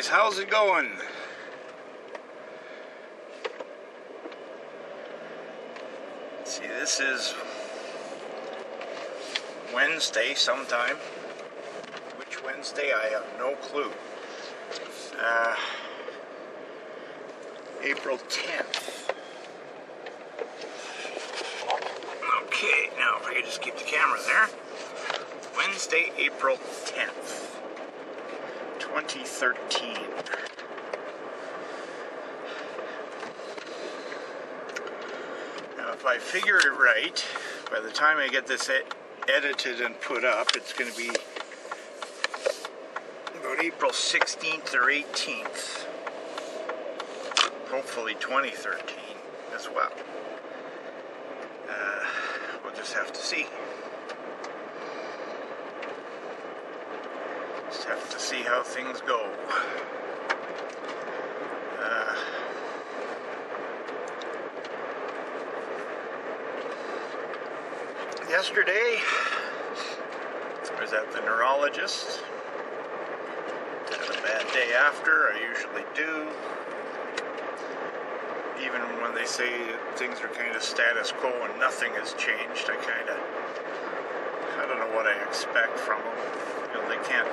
guys, how's it going? See, this is Wednesday sometime. Which Wednesday? I have no clue. Uh, April 10th. Okay, now if I could just keep the camera there. Wednesday, April 10th. 2013. Now, if I figure it right, by the time I get this ed- edited and put up, it's going to be about April 16th or 18th. Hopefully 2013 as well. Uh, we'll just have to see. Just have to see how things go. Uh, yesterday, I was at the neurologist. Had a bad day after, I usually do. Even when they say things are kind of status quo and nothing has changed, I kind of, I don't know what I expect from them. You know, they can't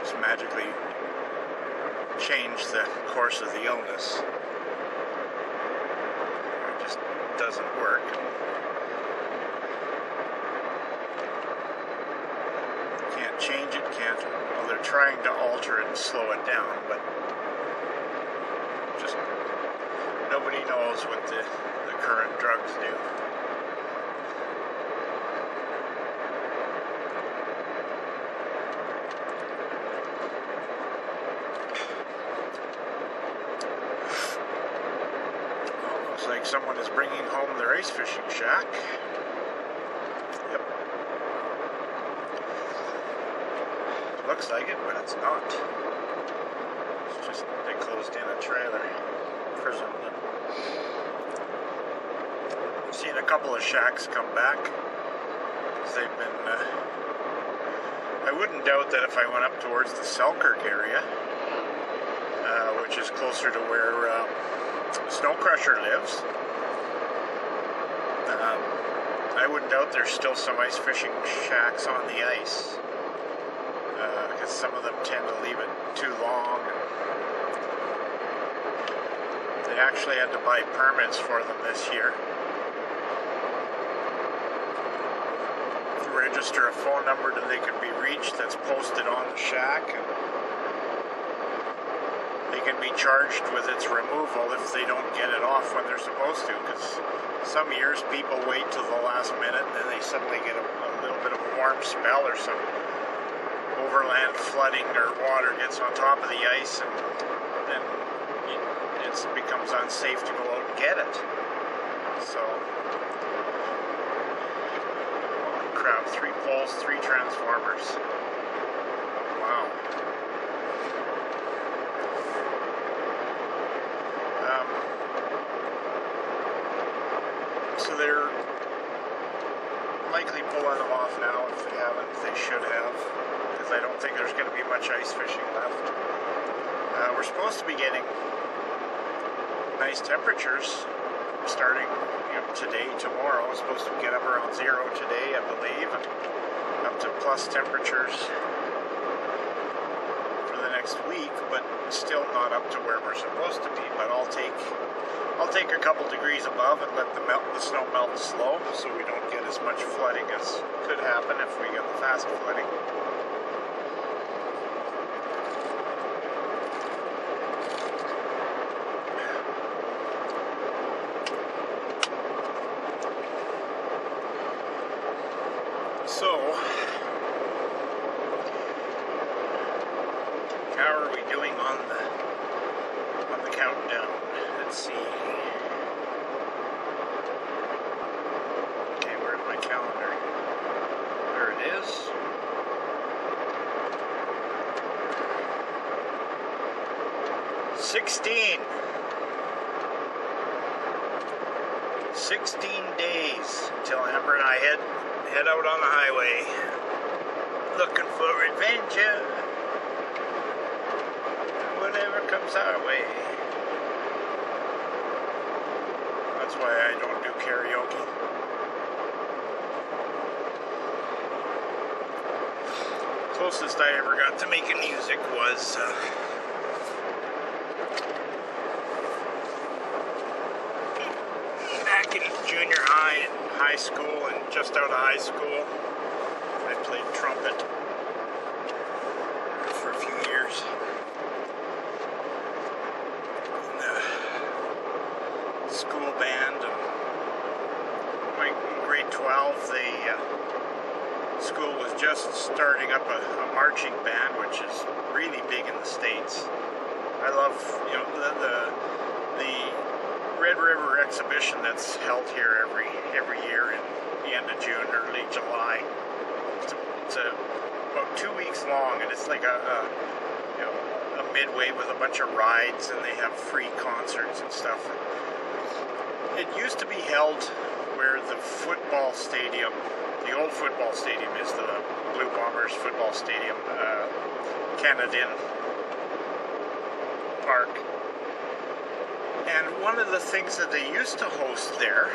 just magically change the course of the illness. It just doesn't work. Can't change it, can't. Well, they're trying to alter it and slow it down, but just nobody knows what the, the current drugs do. Well, looks like someone is bringing home their ice fishing shack. Yep. Looks like it, but it's not. It's just they closed in a trailer, presumably. I've seen a couple of shacks come back. They've been. Uh, I wouldn't doubt that if I went up towards the Selkirk area, uh, which is closer to where um, Snow Crusher lives, um, I wouldn't doubt there's still some ice fishing shacks on the ice because some of them tend to leave it too long. They actually had to buy permits for them this year. Register a phone number that they can be reached that's posted on the shack. They can be charged with its removal if they don't get it off when they're supposed to. Because some years people wait till the last minute and then they suddenly get a, a little bit of a warm spell or some overland flooding or water gets on top of the ice and then it becomes unsafe to go out and get it. So, crap, three poles, three transformers. Wow. Um, so they're them off now if they haven't. They should have, because I don't think there's going to be much ice fishing left. Uh, we're supposed to be getting nice temperatures starting you know, today, tomorrow. It's supposed to get up around zero today, I believe, up to plus temperatures week, but still not up to where we're supposed to be. But I'll take I'll take a couple degrees above and let the melt the snow melt slow, so we don't get as much flooding as could happen if we get the fast flooding. 16. 16 days till Amber and I head head out on the highway looking for adventure. Whatever comes our way. That's why I don't do karaoke. Closest I ever got to making music was uh, junior high and high school and just out of high school. I played trumpet for a few years. In the school band. And my grade 12, the uh, school was just starting up a, a marching band, which is really big in the States. I love, you know, the, the, the Red River exhibition that's held here every every year in the end of June, early July. It's, a, it's a, about two weeks long, and it's like a, a you know a midway with a bunch of rides, and they have free concerts and stuff. It used to be held where the football stadium, the old football stadium, is the Blue Bombers football stadium, uh, Canadian Park. And one of the things that they used to host there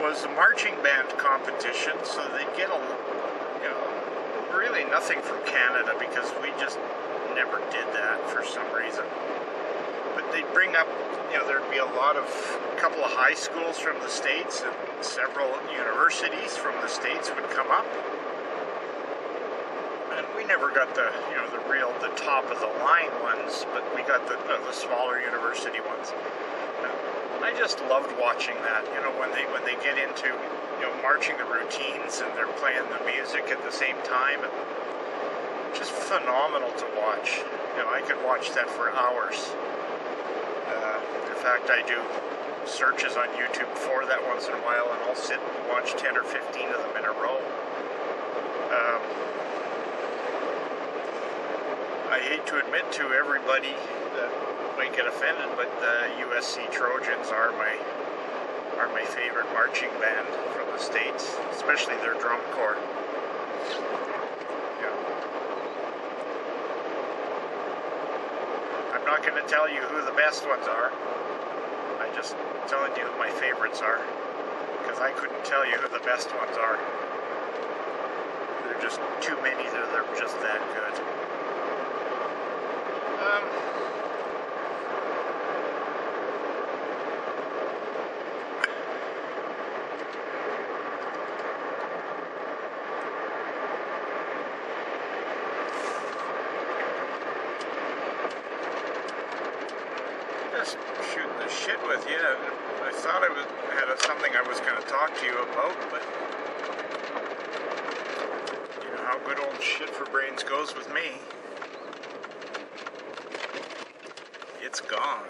was a marching band competition, so they'd get a, you know, really nothing from Canada because we just never did that for some reason. But they'd bring up, you know, there'd be a lot of, a couple of high schools from the States and several universities from the States would come up. Never got the, you know, the real, the top of the line ones, but we got the, uh, the smaller university ones. Uh, I just loved watching that, you know, when they when they get into, you know, marching the routines and they're playing the music at the same time, and just phenomenal to watch. You know, I could watch that for hours. Uh, in fact, I do searches on YouTube for that once in a while, and I'll sit and watch 10 or 15 of them in a row. Um, I hate to admit to everybody that might get offended, but the USC Trojans are my are my favorite marching band from the states, especially their drum corps. Yeah. I'm not going to tell you who the best ones are. I'm just telling you who my favorites are, because I couldn't tell you who the best ones are. There are just too many that they're just that good. Um, just shooting the shit with you. I thought I was had a, something I was going to talk to you about, but you know how good old shit for brains goes with me. It's gone.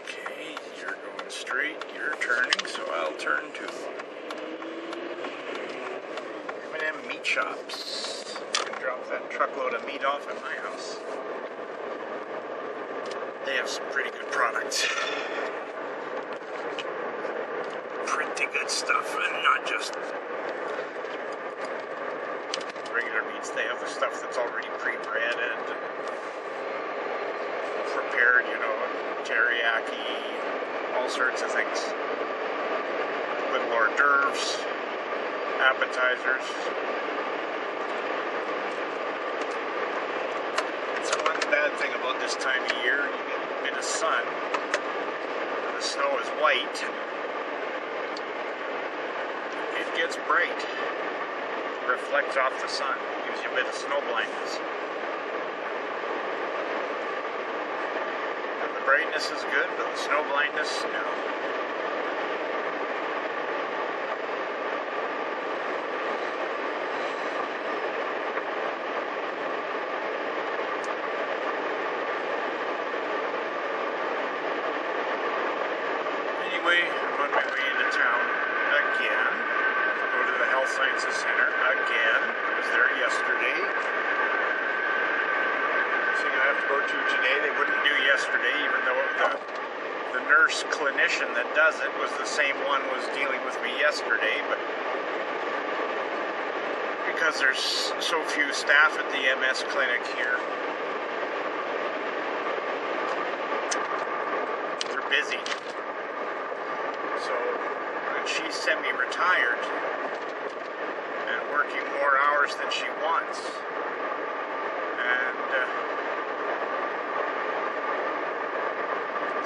Okay, you're going straight, you're turning, so I'll turn too. M&M Meat Shops. Can drop that truckload of meat off at my house. They have some pretty good products. Pretty good stuff, and not just They have the stuff that's already pre-breaded and prepared, you know, teriyaki, all sorts of things. Little hors d'oeuvres, appetizers. It's one bad thing about this time of year. You get a bit of sun. and The snow is white. It gets bright reflects off the sun, gives you a bit of snow blindness. And the brightness is good, but the snow blindness, no. Anyway, I'm on my way into town again. Go to the Health Sciences Center again. I was there yesterday. So I have to go to today. They wouldn't do yesterday, even though the the nurse clinician that does it was the same one was dealing with me yesterday, but because there's so few staff at the MS clinic here. They're busy. She's semi-retired and working more hours than she wants. And uh,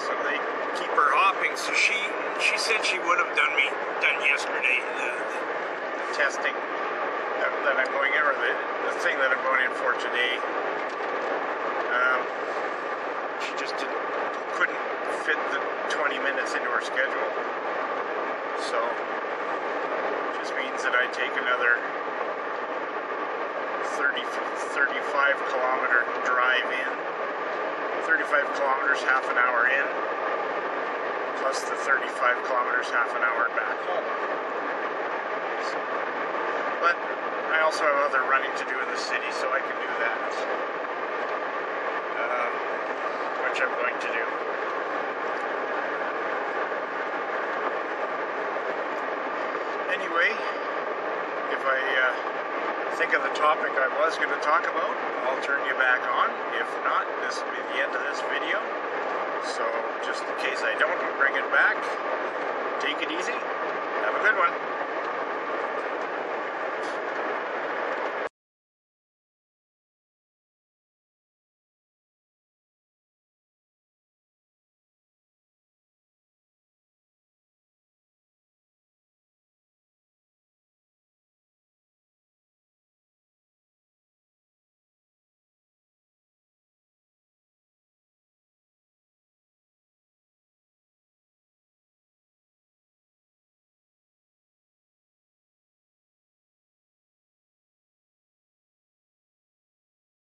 so they keep her hopping. So she she said she would have done me done yesterday the, the testing that, that I'm going in, or the, the thing that I'm going in for today. Um, she just didn't, couldn't fit the 20 minutes into her schedule. So, just means that I take another 30, 35 kilometer drive in. 35 kilometers, half an hour in, plus the 35 kilometers, half an hour back home. So, but I also have other running to do in the city, so I can do that. Uh, which I'm going to do. think of the topic I was going to talk about, I'll turn you back on. If not, this will be the end of this video. So just in case I don't bring it back, take it easy. Have a good one.